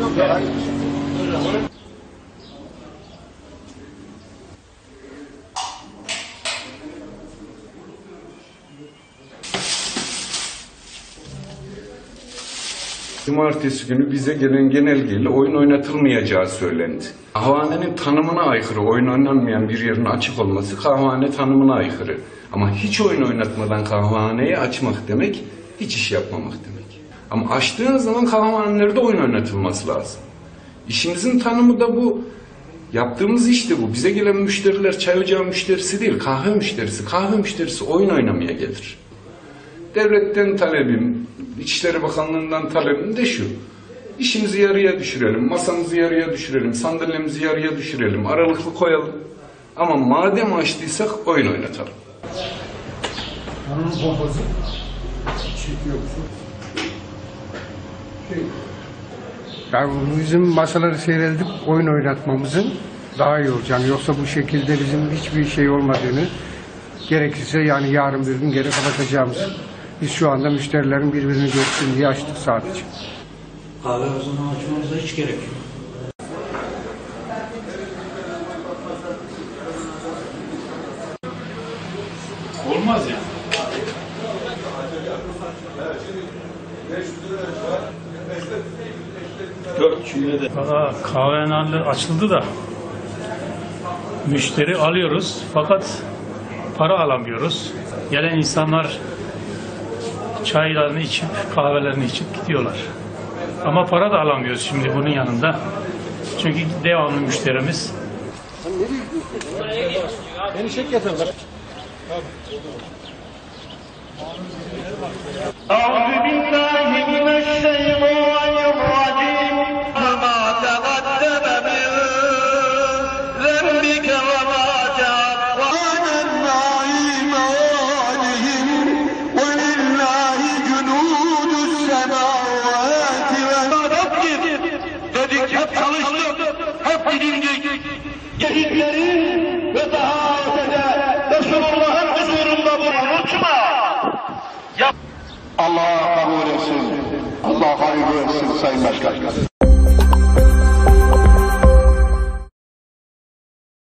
Yok ya. Cumartesi günü bize gelen genelgeyle oyun oynatılmayacağı söylendi. Kahvehanenin tanımına aykırı oyun oynanmayan bir yerin açık olması kahvehane tanımına aykırı. Ama hiç oyun oynatmadan kahvehaneyi açmak demek hiç iş yapmamak demek. Ama açtığın zaman kahvehanelerde oyun oynatılması lazım. İşimizin tanımı da bu. Yaptığımız iş de bu. Bize gelen müşteriler çay ocağı müşterisi değil, kahve müşterisi. Kahve müşterisi oyun oynamaya gelir. Devletten talebim, İçişleri Bakanlığı'ndan talebim de şu. İşimizi yarıya düşürelim, masamızı yarıya düşürelim, sandalyemizi yarıya düşürelim, aralıklı koyalım. Ama madem açtıysak oyun oynatalım. Hanım pompası çekiyor musun? Şey, Yani bizim masaları seyredip oyun oynatmamızın daha iyi olacağını yoksa bu şekilde bizim hiçbir şey olmadığını gerekirse yani yarın bir gün geri kapatacağımız. Biz şu anda müşterilerin birbirini görsün diye açtık sadece. Kahve o zaman açmamıza hiç gerek yok. Olmaz ya. Dört cümlede. Valla kahvehaneler açıldı da müşteri alıyoruz fakat para alamıyoruz. Gelen insanlar çaylarını içip kahvelerini içip gidiyorlar. Ama para da alamıyoruz şimdi bunun yanında. Çünkü devamlı müşterimiz. Beni çek getirdiler. Abi. Yedikleri ve daha ötede Resulullah'ın huzurunda bunu unutma Allah kabul etsin. Allah hayırlı etsin Sayın Başkan.